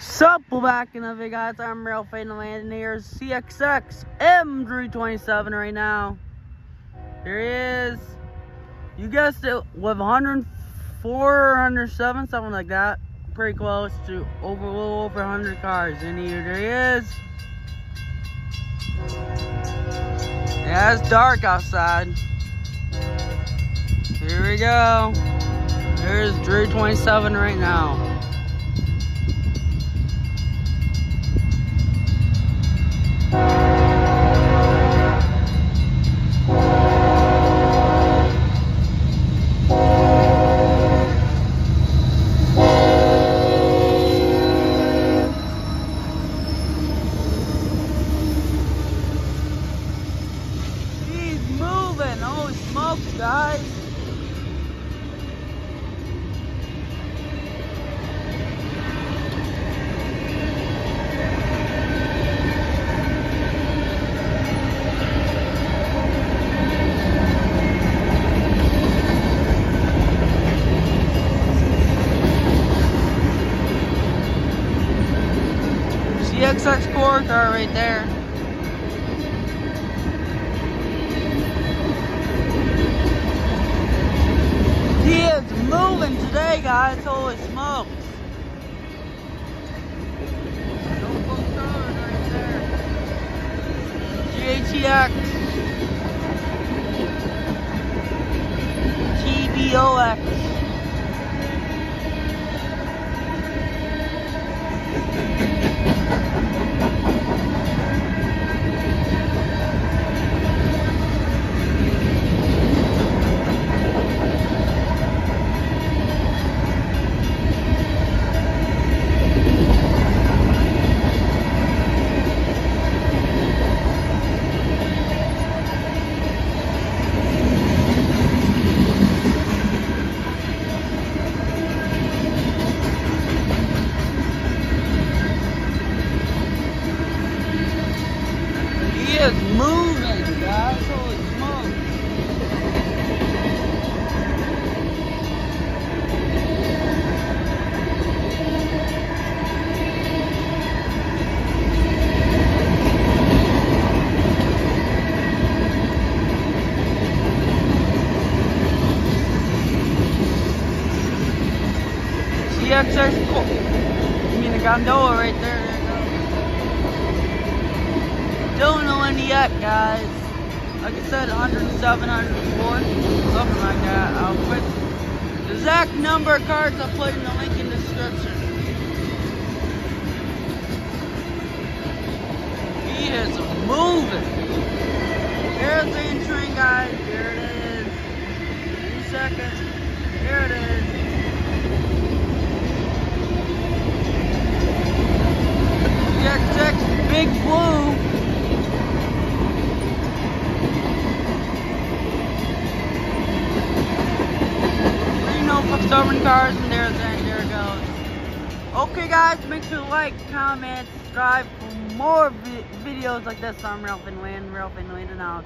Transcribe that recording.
Sup, we're back video, guys. I'm Railfan Landon here. CSX M327 right now. Here he is. You guessed it, with 104, 107, something like that. Pretty close to over a little over 100 cars in here. There he is. Yeah, it's dark outside. Here we go. There's Drew 27 right now. He's moving. Holy smokes, guys. CSX core car right there. Holy smokes. GATX. TBOX. He is moving, guys. Holy smokes. CSX, co- I mean the gondola right there. Don't know any yet, guys. Like I said, 107, 104, something like that. I'll put the exact number of cards. I'll put in the link in the description. He is moving. Here's the entering, guys. Here it is. Two seconds. Here it is. XX Big Blue. You know, for stubborn cars, and there's and there it goes. Okay, guys, make sure to like, comment, subscribe for more vi videos like this. I'm Railfan Land, Railfan Land, and out.